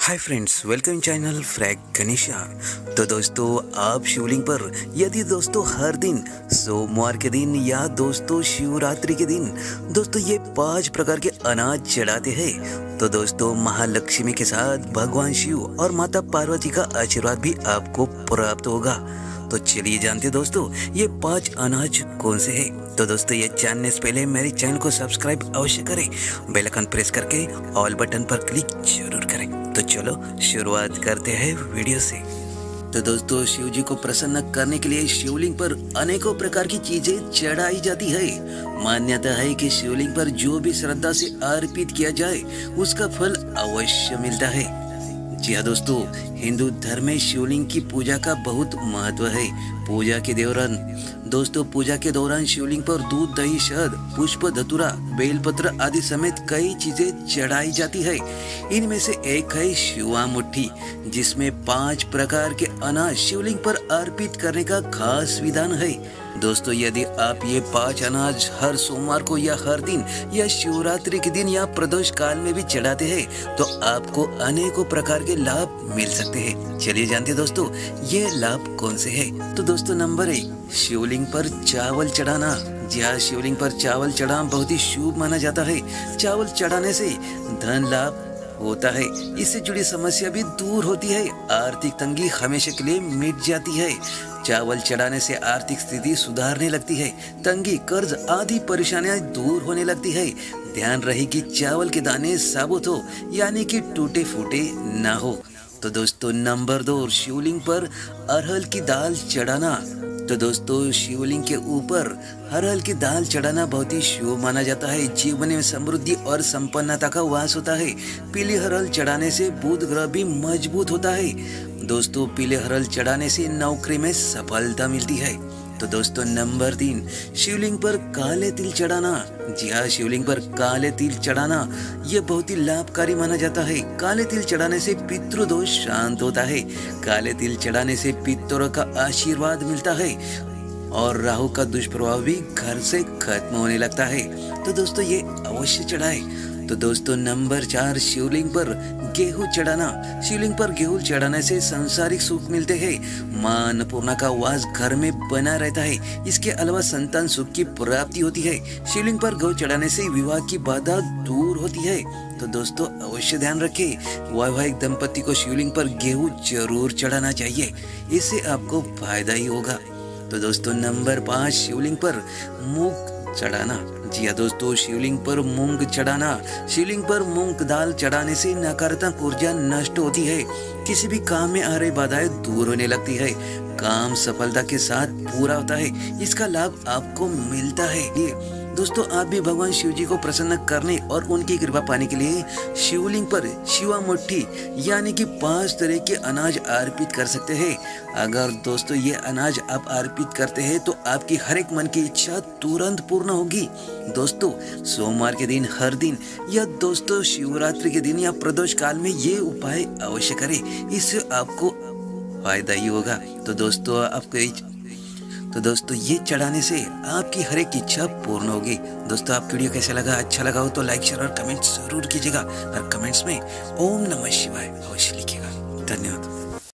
हाय friends welcome channel फ्रैग गणेशा तो दोस्तों, आप शिवलिंग पर, यदि दोस्तों हर दिन, सोमवार के दिन या दोस्तों शिवरात्रि के दिन, दोस्तों ये पाँच प्रकार के अनाज चढ़ाते हैं। तो दोस्तों, महालक्ष्मी के साथ भगवान शिव और माता पार्वती का आशीर्वाद भी आपको प्राप्त होगा। तो चलिए जानते दोस्तों, ये पाँच अनाज कौन से हैं? तो दोस्तों, ये जानने से पहले मेरे चैनल को सब्सक्राइब अवश्य करें। बेल आइकन प्रेस करके ऑल बटन पर क्लिक ज़रूर करें। तो चलो शुरुआत करते हैं वीडियो से। तो दोस्तों शिव जी को प्रसन्न करने के लिए शिवलिंग पर अनेकों प्रकार की चीज़ें चढ़ाई जाती है। मान्यता है कि शिवलिंग पर जो भी श्रद्धा से अर्पित किया जाए, उसका फल अवश्य मिलता है। जी हाँ दोस्तों हिंदू धर्म में शिवलिंग की पूजा का बहुत महत्व है। पूजा के दौरान, दोस्तों, पूजा के दौरान शिवलिंग पर दूध, दही, शहद, पुष्प, धतुरा, बेलपत्र आदि समेत कई चीज़ें चढ़ाई जाती है। इनमें से एक है शिवा मुट्ठी, जिसमें पाँच प्रकार के अनाज शिवलिंग पर अर्पित करने का खास विधान है। दोस्तों, यदि आप ये पाँच अनाज हर सोमवार को या हर दिन या शिवरात्रि के दिन या प्रदोष काल में भी चढ़ाते हैं तो आपको अनेकों प्रकार के लाभ मिल सकते हैं चलिए जानते दोस्तों, ये लाभ कौन से है? तो दोस्तों, नंबर एक, शिवलिंग पर चावल चढ़ाना। जी हाँ शिवलिंग पर चावल चढ़ाना बहुत ही शुभ माना जाता है। चावल चढ़ाने से धन लाभ होता है। इससे जुड़ी समस्या भी दूर होती है। आर्थिक तंगी हमेशा के लिए मिट जाती है। चावल चढ़ाने से आर्थिक स्थिति सुधारने लगती है। तंगी, कर्ज आदि परेशानियाँ दूर होने लगती है। ध्यान रहे कि चावल के दाने साबुत हो, यानी कि टूटे फूटे ना हो। तो दोस्तों, नंबर दो शिवलिंग पर अरहल की दाल चढ़ाना। तो दोस्तों, शिवलिंग के ऊपर हरहल की दाल चढ़ाना बहुत ही शुभ माना जाता है। जीवन में समृद्धि और संपन्नता का वास होता है। पीले हरहल चढ़ाने से बुध ग्रह भी मज़बूत होता है। दोस्तों, पीले हरहल चढ़ाने से नौकरी में सफलता मिलती है। तो दोस्तों, नंबर तीन, शिवलिंग पर काले तिल चढ़ाना। जी हाँ शिवलिंग पर काले तिल चढ़ाना ये बहुत ही लाभकारी माना जाता है। काले तिल चढ़ाने से पितृदोष शांत होता है। काले तिल चढ़ाने से पितरों का आशीर्वाद मिलता है और राहु का दुष्प्रभाव भी घर से खत्म होने लगता है। तो दोस्तों, ये अवश्य चढ़ाए। तो दोस्तों, नंबर चार शिवलिंग पर गेहूँ चढ़ाना। शिवलिंग पर गेहूँ चढ़ाने से सांसारिक सुख मिलते हैं। माँ अन्नपूर्णा का वास घर में बना रहता है। इसके अलावा संतान सुख की प्राप्ति होती है। शिवलिंग पर गौ चढ़ाने से विवाह की बाधा दूर होती है। तो दोस्तों, अवश्य ध्यान रखें वैवाहिक दंपति को शिवलिंग पर गेहूँ ज़रूर चढ़ाना चाहिए। इससे आपको फ़ायदा ही होगा। तो दोस्तों, नंबर पाँच शिवलिंग पर मूंग चढ़ाना। जी हाँ दोस्तों, शिवलिंग पर मूंग चढ़ाना। शिवलिंग पर मूंग दाल चढ़ाने से नकारात्मक ऊर्जा नष्ट होती है। किसी भी काम में आ रही बाधाएँ दूर होने लगती है। काम सफलता के साथ पूरा होता है। इसका लाभ आपको मिलता है। दोस्तों आप भी भगवान शिव जी को प्रसन्न करने और उनकी कृपा पाने के लिए शिवलिंग पर शिवा मुट्ठी यानी कि पाँच तरह के अनाज अर्पित कर सकते हैं। अगर दोस्तों, ये अनाज आप अर्पित करते हैं तो आपकी हर एक मन की इच्छा तुरंत पूर्ण होगी। दोस्तों, सोमवार के दिन, हर दिन, या दोस्तों, शिवरात्रि के दिन, या प्रदोष काल में ये उपाय अवश्य करें। इससे आपको फ़ायदा ही होगा। तो दोस्तों, आपको तो दोस्तों, ये चढ़ाने से आपकी हर एक इच्छा पूर्ण होगी। दोस्तों आप वीडियो कैसे लगा अच्छा लगा हो तो लाइक, शेयर और कमेंट ज़रूर कीजिएगा। और कमेंट्स में ओम नमः शिवाय अवश्य लिखिएगा। धन्यवाद।